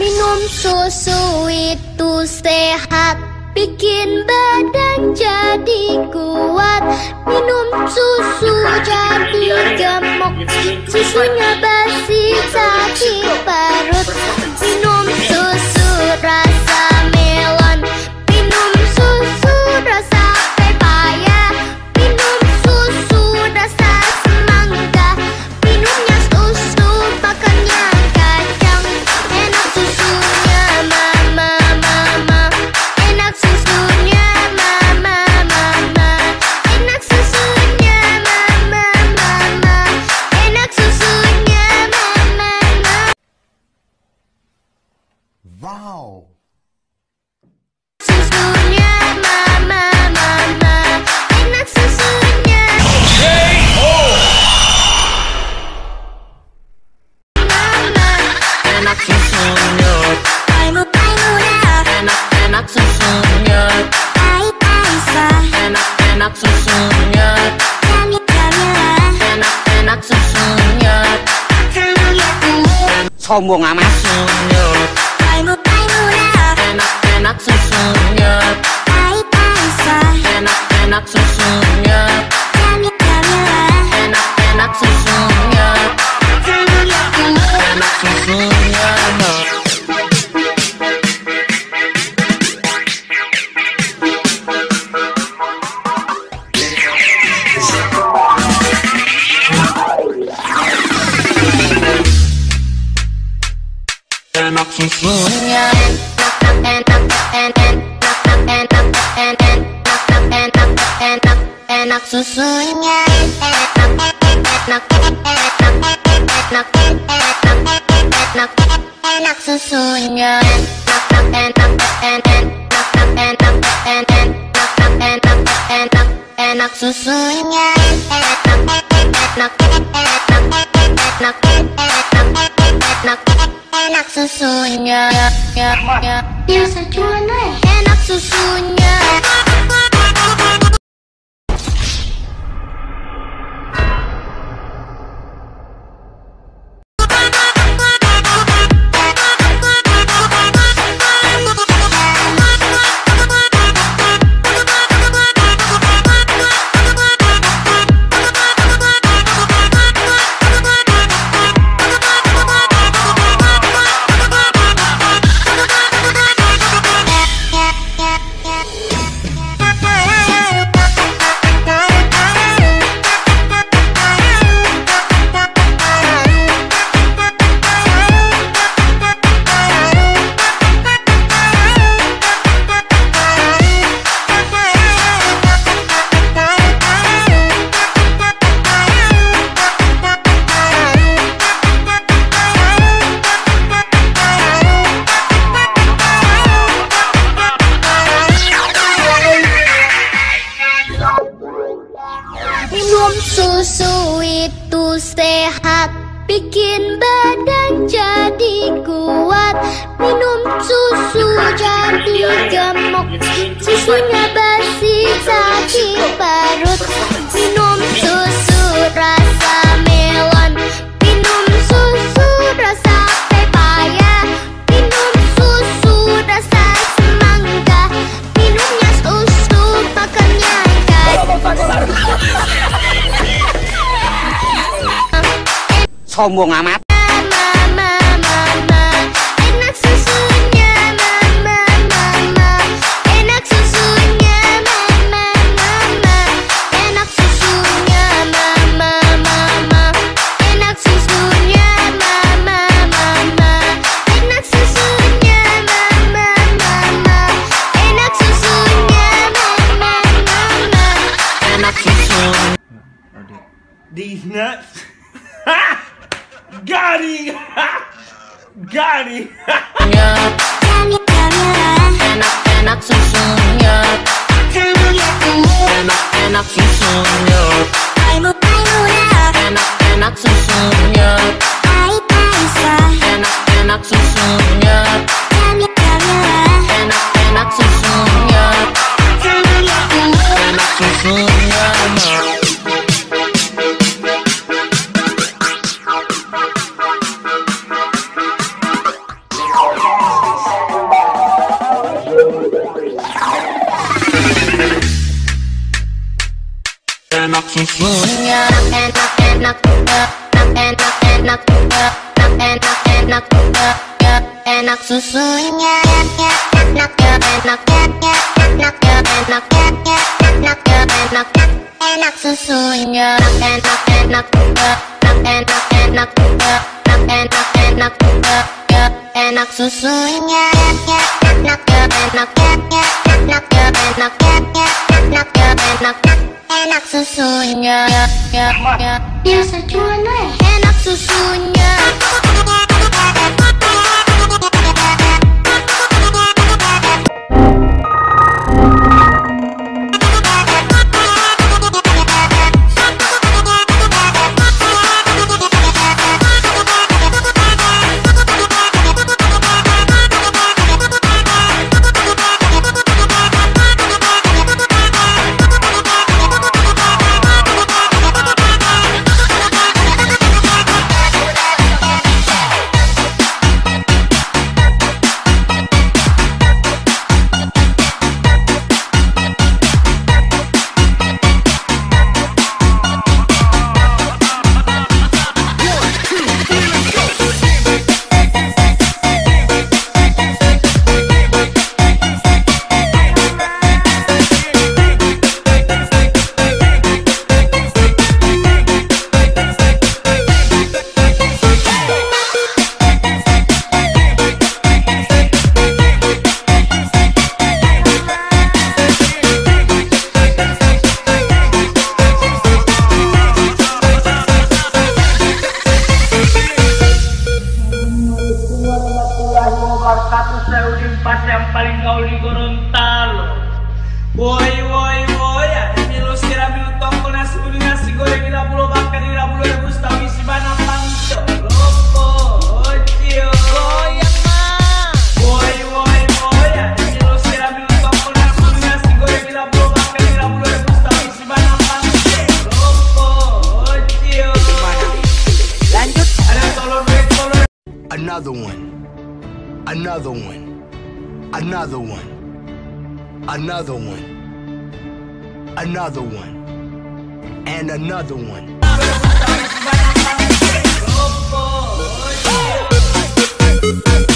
Minum susu itu sehat Bikin badan jadi kuat. Minum susu jadi gemuk Susunya basi sakit 수수녀 빨무 빨무라 빼막 빼막 수수녀 아이 아이사 빼막 빼막 수수녀 까미 까미라 빼막 빼막 수수녀 강력한 소모가 마수녀 빨무 빨무라 빼막 빼막 수수녀 아이 아이사 빼막 빼막 수수녀 enak susunya enak susunya enak enak enak enak enak susunya enak enak enak enak enak enak susunya enak enak enak enak enak susunya ya ya biasa cuan enak susunya enak susunya These nuts. Got him. Got him. Kami kamera, enak enak susunya enak enak enak enak enak enak enak enak susunya enak enak enak enak enak enak enak susunya enak enak enak enak enak enak enak susunya enak enak enak enak enak enak susunya Biasa cuan enak susunya Another one. Another one. And another one. Oh, Astagfirullah!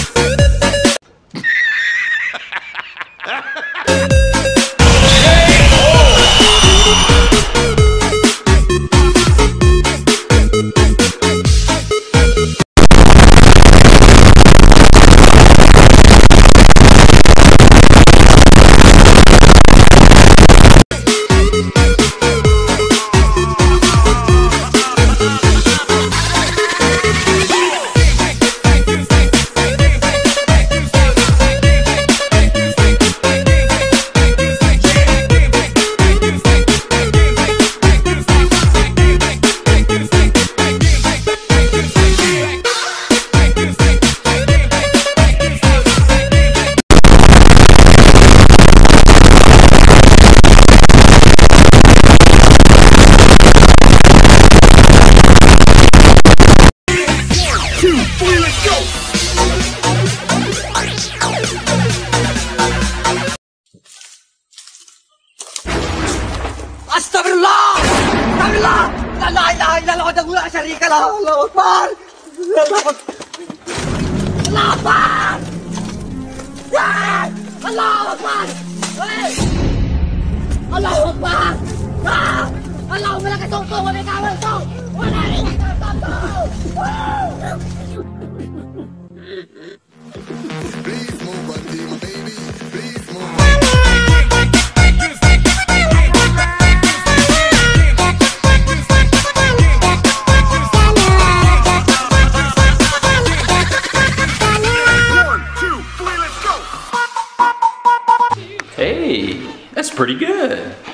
หลอบ้านเฮ้ยมัลอบ้านเฮ้ยมัลอบ้านมันหลอกเวลากระทงตรงมันเป็นการกระทงวันไหนกระงตรง pretty good.